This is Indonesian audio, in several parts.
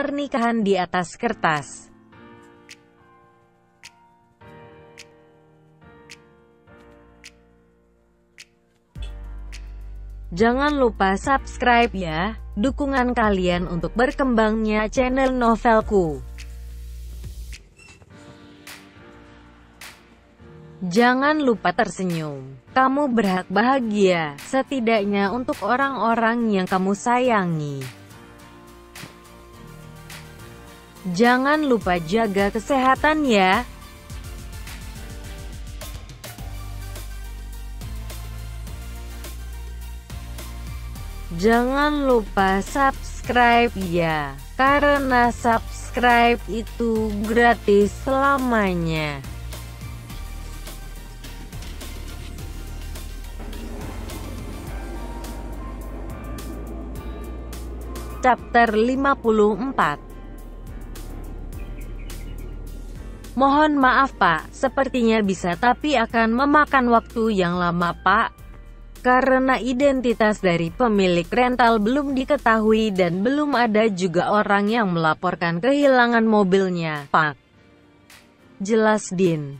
pernikahan di atas kertas. Jangan lupa subscribe ya, dukungan kalian untuk berkembangnya channel novelku. Jangan lupa tersenyum. Kamu berhak bahagia, setidaknya untuk orang-orang yang kamu sayangi. Jangan lupa jaga kesehatan ya. Jangan lupa subscribe ya, karena subscribe itu gratis selamanya. Chapter 54 Mohon maaf pak, sepertinya bisa tapi akan memakan waktu yang lama pak. Karena identitas dari pemilik rental belum diketahui dan belum ada juga orang yang melaporkan kehilangan mobilnya, Pak. Jelas Din.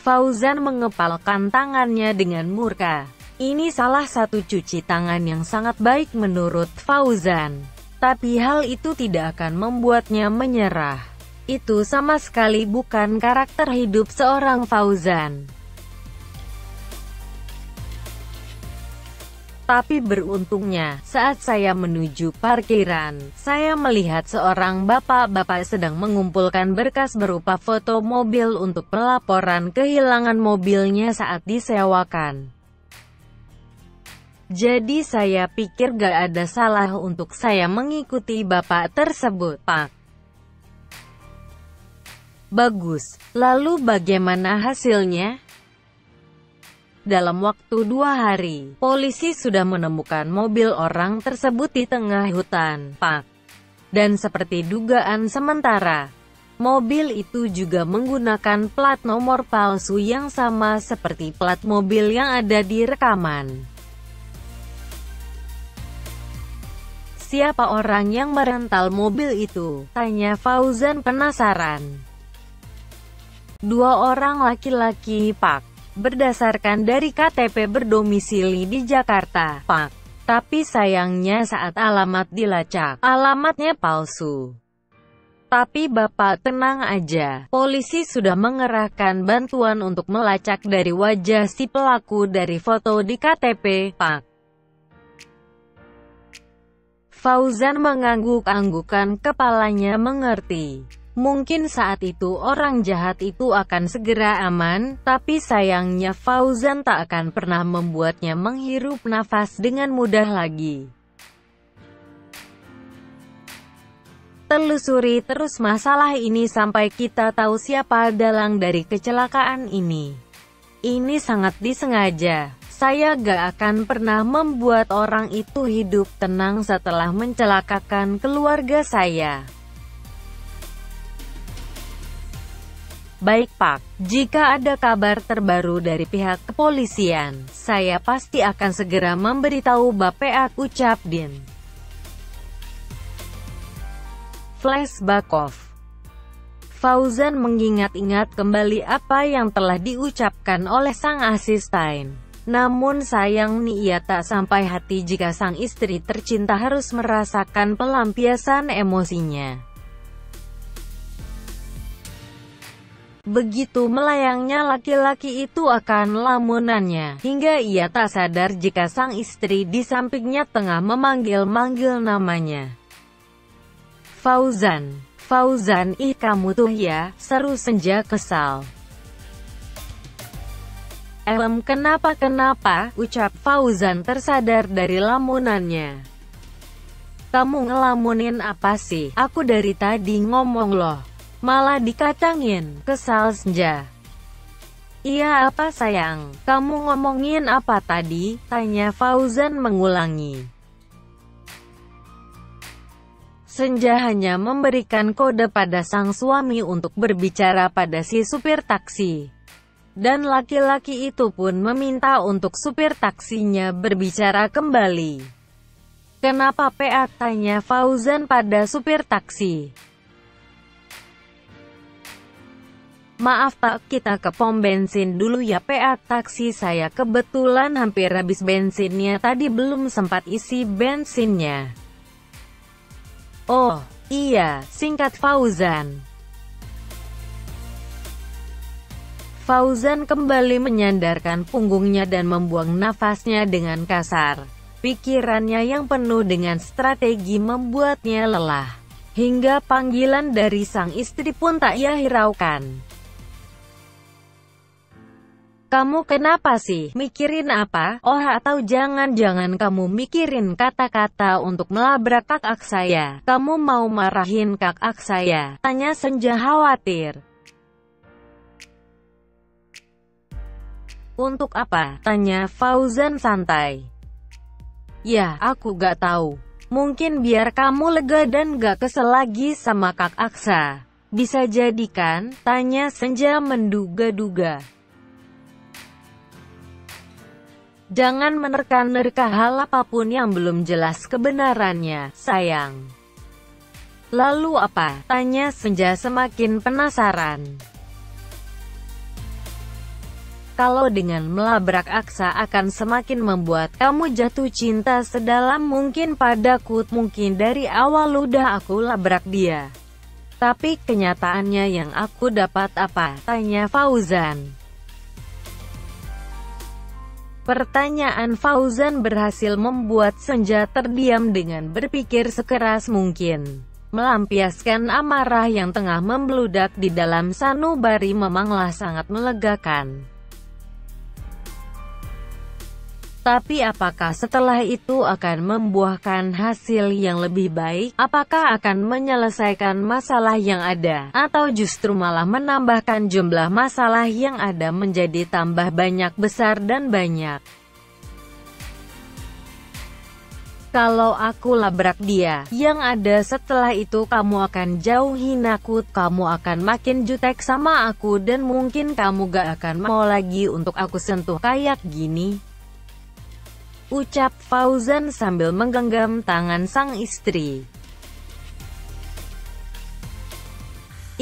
Fauzan mengepalkan tangannya dengan murka. Ini salah satu cuci tangan yang sangat baik menurut Fauzan. Tapi hal itu tidak akan membuatnya menyerah. Itu sama sekali bukan karakter hidup seorang Fauzan. Tapi beruntungnya, saat saya menuju parkiran, saya melihat seorang bapak-bapak sedang mengumpulkan berkas berupa foto mobil untuk pelaporan kehilangan mobilnya saat disewakan. Jadi saya pikir gak ada salah untuk saya mengikuti bapak tersebut, Pak. Bagus, lalu bagaimana hasilnya? Dalam waktu dua hari, polisi sudah menemukan mobil orang tersebut di tengah hutan, Pak. Dan seperti dugaan sementara, mobil itu juga menggunakan plat nomor palsu yang sama seperti plat mobil yang ada di rekaman. Siapa orang yang merental mobil itu? Tanya Fauzan penasaran. Dua orang laki-laki, Pak. Berdasarkan dari KTP berdomisili di Jakarta, Pak. Tapi sayangnya saat alamat dilacak, alamatnya palsu. Tapi Bapak tenang aja, polisi sudah mengerahkan bantuan untuk melacak dari wajah si pelaku dari foto di KTP, Pak. Fauzan mengangguk-anggukan kepalanya mengerti. Mungkin saat itu orang jahat itu akan segera aman, tapi sayangnya Fauzan tak akan pernah membuatnya menghirup nafas dengan mudah lagi. Telusuri terus masalah ini sampai kita tahu siapa dalang dari kecelakaan ini. Ini sangat disengaja. Saya gak akan pernah membuat orang itu hidup tenang setelah mencelakakan keluarga saya. Baik Pak, jika ada kabar terbaru dari pihak kepolisian, saya pasti akan segera memberitahu Bapak ucap Din. Flashback off Fauzan mengingat-ingat kembali apa yang telah diucapkan oleh sang asisten. Namun sayang nih ia tak sampai hati jika sang istri tercinta harus merasakan pelampiasan emosinya. Begitu melayangnya laki-laki itu akan lamunannya, hingga ia tak sadar jika sang istri di sampingnya tengah memanggil-manggil namanya. Fauzan, Fauzan ih kamu tuh ya, seru senja kesal. Elem kenapa-kenapa, ucap Fauzan tersadar dari lamunannya. Kamu ngelamunin apa sih? Aku dari tadi ngomong loh. Malah dikacangin, kesal senja. Iya apa sayang, kamu ngomongin apa tadi? Tanya Fauzan mengulangi. Senja hanya memberikan kode pada sang suami untuk berbicara pada si supir taksi. Dan laki-laki itu pun meminta untuk supir taksinya berbicara kembali. Kenapa PA? Tanya Fauzan pada supir taksi. Maaf pak, kita ke pom bensin dulu ya PA taksi saya kebetulan hampir habis bensinnya tadi belum sempat isi bensinnya. Oh, iya, singkat Fauzan. Fauzan kembali menyandarkan punggungnya dan membuang nafasnya dengan kasar. Pikirannya yang penuh dengan strategi membuatnya lelah. Hingga panggilan dari sang istri pun tak ia hiraukan. Kamu kenapa sih? Mikirin apa? Oh atau jangan-jangan kamu mikirin kata-kata untuk melabrak kakak saya. Kamu mau marahin kakak saya? Tanya Senja khawatir. Untuk apa? Tanya Fauzan santai. Ya, aku gak tahu. Mungkin biar kamu lega dan gak kesel lagi sama Kak Aksa. Bisa jadi kan? Tanya Senja menduga-duga. Jangan menerka-nerka hal apa pun yang belum jelas kebenarannya, sayang. Lalu apa? Tanya Senja semakin penasaran. Kalau dengan melabrak aksa akan semakin membuat kamu jatuh cinta sedalam mungkin padaku, mungkin dari awal udah aku labrak dia. Tapi kenyataannya yang aku dapat apa? Tanya Fauzan. Pertanyaan Fauzan berhasil membuat Senja terdiam dengan berpikir sekeras mungkin. Melampiaskan amarah yang tengah membludak di dalam sanubari memanglah sangat melegakan. Tapi apakah setelah itu akan membuahkan hasil yang lebih baik? Apakah akan menyelesaikan masalah yang ada? Atau justru malah menambahkan jumlah masalah yang ada menjadi tambah banyak besar dan banyak? Kalau aku labrak dia, yang ada setelah itu kamu akan jauhin aku, kamu akan makin jutek sama aku dan mungkin kamu gak akan mau lagi untuk aku sentuh kayak gini. Ucap Fauzan sambil menggenggam tangan sang istri.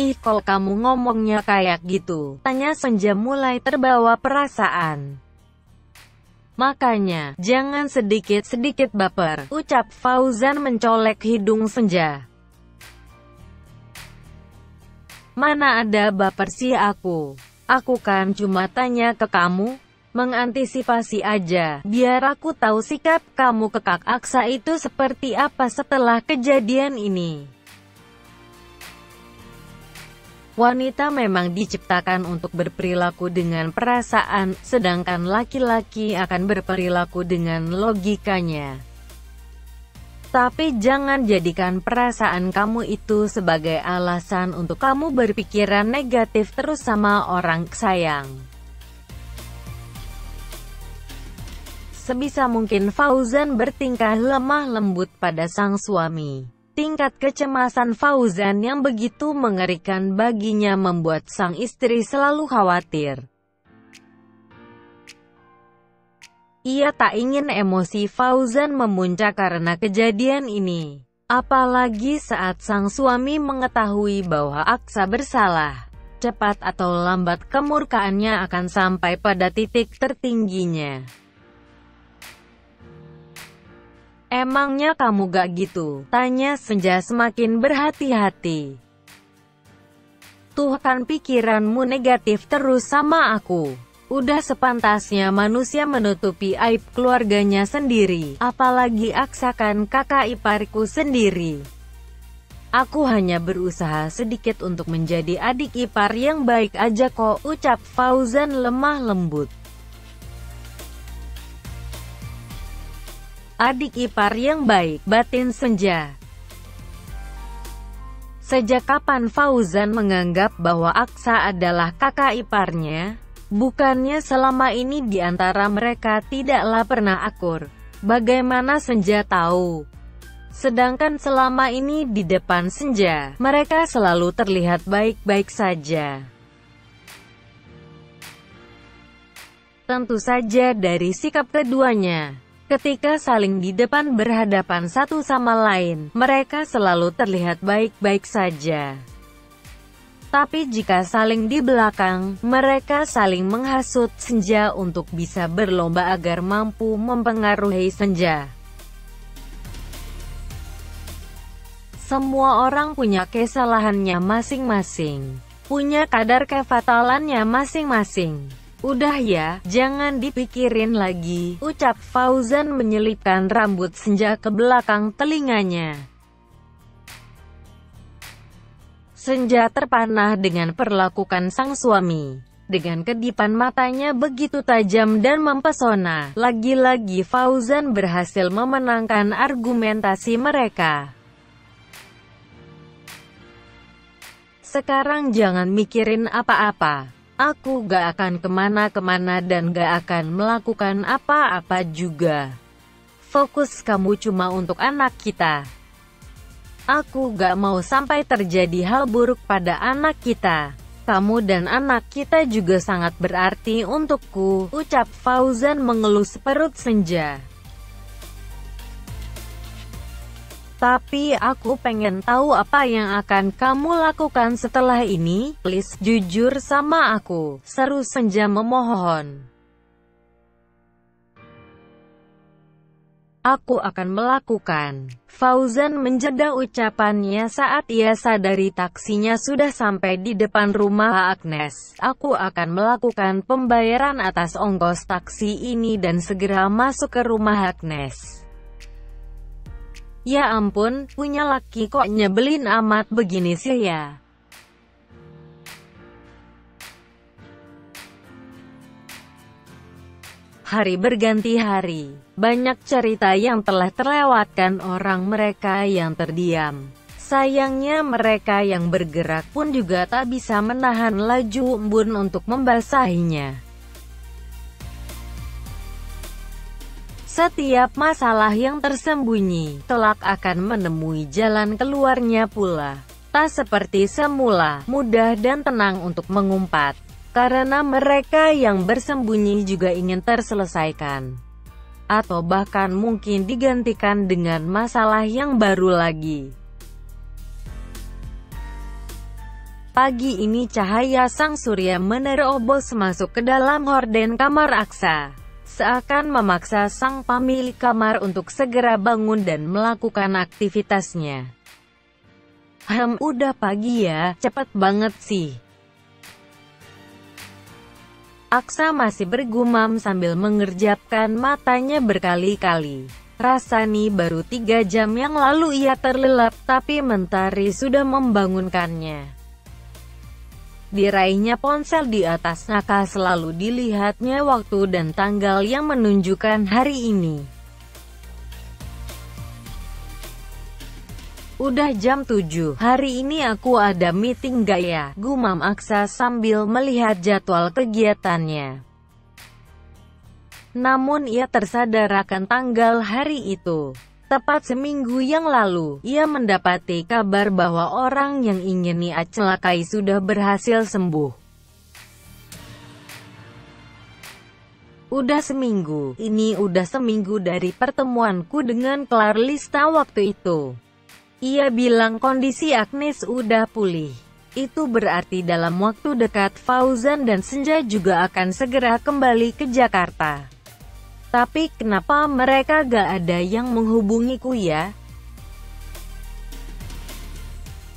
Ih kok kamu ngomongnya kayak gitu, tanya Senja mulai terbawa perasaan. Makanya, jangan sedikit-sedikit baper, ucap Fauzan mencolek hidung Senja. Mana ada baper sih aku? Aku kan cuma tanya ke kamu, mengantisipasi aja, biar aku tahu sikap kamu ke Kak Aksa itu seperti apa setelah kejadian ini. Wanita memang diciptakan untuk berperilaku dengan perasaan, sedangkan laki-laki akan berperilaku dengan logikanya. Tapi jangan jadikan perasaan kamu itu sebagai alasan untuk kamu berpikiran negatif terus sama orang sayang. Sebisa mungkin Fauzan bertingkah lemah lembut pada sang suami. Tingkat kecemasan Fauzan yang begitu mengerikan baginya membuat sang istri selalu khawatir. Ia tak ingin emosi Fauzan memuncak karena kejadian ini. Apalagi saat sang suami mengetahui bahwa Aksa bersalah. Cepat atau lambat kemurkaannya akan sampai pada titik tertingginya. Emangnya kamu gak gitu? Tanya Senja semakin berhati-hati. Tuh kan pikiranmu negatif terus sama aku. Udah sepantasnya manusia menutupi aib keluarganya sendiri, apalagi aksakan kakak iparku sendiri. Aku hanya berusaha sedikit untuk menjadi adik ipar yang baik aja kok, ucap Fauzan lemah lembut. Adik ipar yang baik, batin senja. Sejak kapan Fauzan menganggap bahwa Aksa adalah kakak iparnya? Bukannya selama ini di antara mereka tidaklah pernah akur. Bagaimana Senja tahu? Sedangkan selama ini di depan Senja, mereka selalu terlihat baik-baik saja. Tentu saja dari sikap keduanya, Ketika saling di depan berhadapan satu sama lain, mereka selalu terlihat baik-baik saja. Tapi jika saling di belakang, mereka saling menghasut Senja untuk bisa berlomba agar mampu mempengaruhi Senja. Semua orang punya kesalahannya masing-masing. Punya kadar kefatalannya masing-masing. Udah ya, jangan dipikirin lagi, ucap Fauzan menyelipkan rambut senja ke belakang telinganya. Senja terpanah dengan perlakukan sang suami. Dengan kedipan matanya begitu tajam dan mempesona, lagi-lagi Fauzan berhasil memenangkan argumentasi mereka. Sekarang jangan mikirin apa-apa. Aku gak akan ke mana-kemana dan gak akan melakukan apa-apa juga. Fokus kamu cuma untuk anak kita. Aku gak mau sampai terjadi hal buruk pada anak kita. Kamu dan anak kita juga sangat berarti untukku, ucap Fauzan mengelus perut senja. Tapi aku pengen tahu apa yang akan kamu lakukan setelah ini, please jujur sama aku, seru Senja memohon. Aku akan melakukan. Fauzan menjeda ucapannya saat ia sadari taksinya sudah sampai di depan rumah Agnes. Aku akan melakukan pembayaran atas ongkos taksi ini dan segera masuk ke rumah Agnes. Ya ampun, punya laki kok nyebelin amat begini sih ya. Hari berganti hari, banyak cerita yang telah terlewatkan orang mereka yang terdiam. Sayangnya mereka yang bergerak pun juga tak bisa menahan laju embun untuk membasahinya. Setiap masalah yang tersembunyi, telak akan menemui jalan keluarnya pula. Tak seperti semula, mudah dan tenang untuk mengumpat. Karena mereka yang bersembunyi juga ingin terselesaikan. Atau bahkan mungkin digantikan dengan masalah yang baru lagi. Pagi ini cahaya sang surya menerobos masuk ke dalam horden kamar Aksa seakan memaksa sang pemilik kamar untuk segera bangun dan melakukan aktivitasnya. Hem, udah pagi ya, cepet banget sih. Aksa masih bergumam sambil mengerjapkan matanya berkali-kali. Rasani baru tiga jam yang lalu ia terlelap, tapi mentari sudah membangunkannya. Diraihnya ponsel di atas nakal selalu dilihatnya waktu dan tanggal yang menunjukkan hari ini. Udah jam 7, hari ini aku ada meeting gak ya? Gumam Aksa sambil melihat jadwal kegiatannya. Namun ia tersadar akan tanggal hari itu. Tepat seminggu yang lalu, ia mendapati kabar bahwa orang yang ingin Nia celakai sudah berhasil sembuh. Udah seminggu, ini udah seminggu dari pertemuanku dengan Clarlista waktu itu. Ia bilang kondisi Agnes udah pulih. Itu berarti dalam waktu dekat Fauzan dan Senja juga akan segera kembali ke Jakarta. Tapi kenapa mereka gak ada yang menghubungiku ya?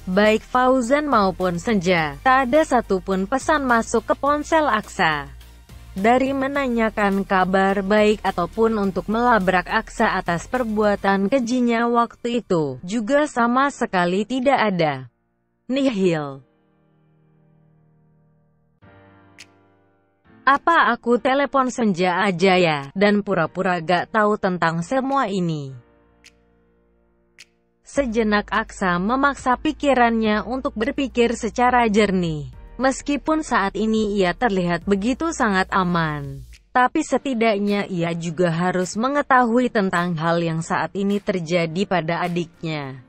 Baik Fauzan maupun Senja, tak ada satupun pesan masuk ke ponsel Aksa. Dari menanyakan kabar baik ataupun untuk melabrak Aksa atas perbuatan kejinya waktu itu, juga sama sekali tidak ada. Nihil. Apa aku telepon senja aja ya, dan pura-pura gak tahu tentang semua ini. Sejenak Aksa memaksa pikirannya untuk berpikir secara jernih. Meskipun saat ini ia terlihat begitu sangat aman. Tapi setidaknya ia juga harus mengetahui tentang hal yang saat ini terjadi pada adiknya.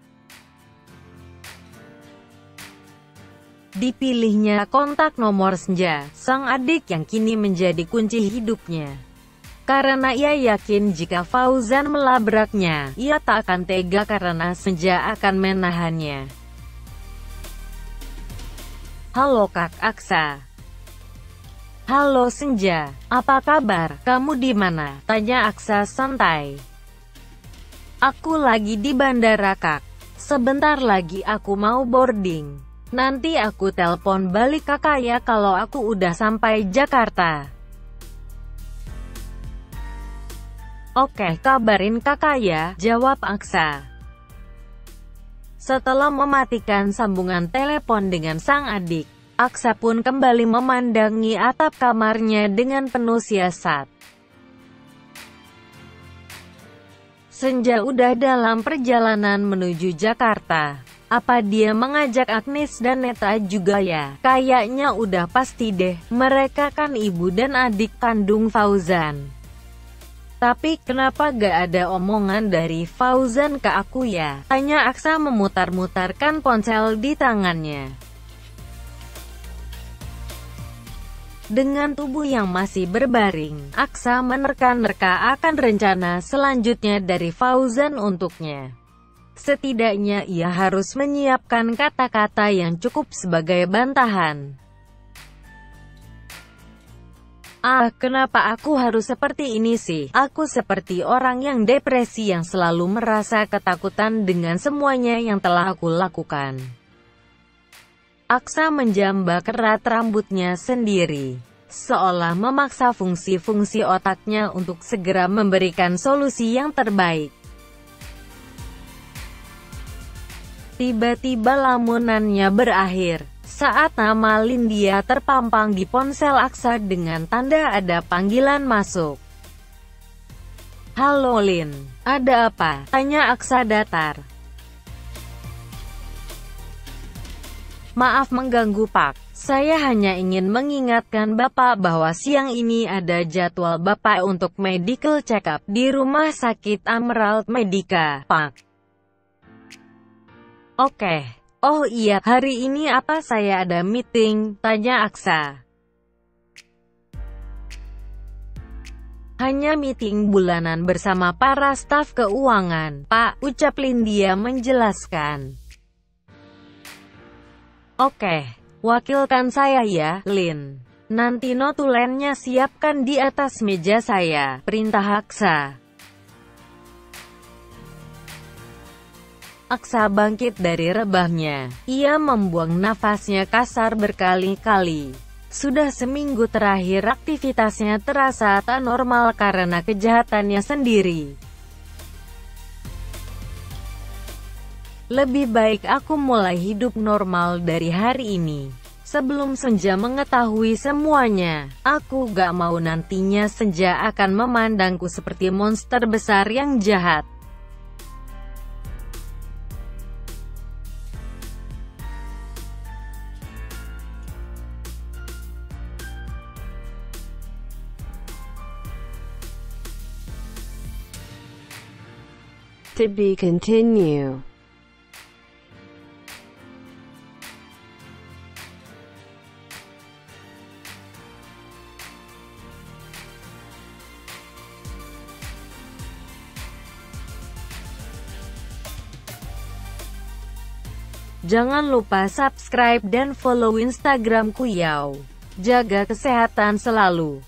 Dipilihnya kontak nomor Senja, sang adik yang kini menjadi kunci hidupnya. Karena ia yakin jika Fauzan melabraknya, ia tak akan tega karena Senja akan menahannya. Halo Kak Aksa. Halo Senja, apa kabar? Kamu di mana? Tanya Aksa santai. Aku lagi di bandara Kak. Sebentar lagi aku mau boarding. Nanti aku telpon balik kakak ya kalau aku udah sampai Jakarta. Oke, kabarin kakak ya, jawab Aksa. Setelah mematikan sambungan telepon dengan sang adik, Aksa pun kembali memandangi atap kamarnya dengan penuh siasat. Senja udah dalam perjalanan menuju Jakarta. Apa dia mengajak Agnes dan Neta juga ya? Kayaknya udah pasti deh, mereka kan ibu dan adik kandung Fauzan. Tapi kenapa gak ada omongan dari Fauzan ke aku ya? Tanya Aksa memutar-mutarkan ponsel di tangannya. Dengan tubuh yang masih berbaring, Aksa menerka-nerka akan rencana selanjutnya dari Fauzan untuknya. Setidaknya ia harus menyiapkan kata-kata yang cukup sebagai bantahan. Ah, kenapa aku harus seperti ini sih? Aku seperti orang yang depresi yang selalu merasa ketakutan dengan semuanya yang telah aku lakukan. Aksa menjambak erat rambutnya sendiri, seolah memaksa fungsi-fungsi otaknya untuk segera memberikan solusi yang terbaik. Tiba-tiba lamunannya berakhir. Saat nama Lindia terpampang di ponsel Aksa dengan tanda ada panggilan masuk. Halo Lin, ada apa? Tanya Aksa datar. Maaf mengganggu Pak, saya hanya ingin mengingatkan Bapak bahwa siang ini ada jadwal Bapak untuk medical check-up di Rumah Sakit Emerald Medica, Pak. Oke, Oh iya, hari ini apa saya ada meeting? Tanya Aksa. Hanya meeting bulanan bersama para staf keuangan, Pak, ucap Lindia menjelaskan. Oke, wakilkan saya ya, Lin. Nanti notulennya siapkan di atas meja saya, perintah Aksa. Aksa bangkit dari rebahnya. Ia membuang nafasnya kasar berkali-kali. Sudah seminggu terakhir aktivitasnya terasa tak normal karena kejahatannya sendiri. Lebih baik aku mulai hidup normal dari hari ini. Sebelum Senja mengetahui semuanya, aku gak mau nantinya Senja akan memandangku seperti monster besar yang jahat. To be continue. Jangan lupa subscribe dan follow Instagramku Yao. Jaga kesehatan selalu.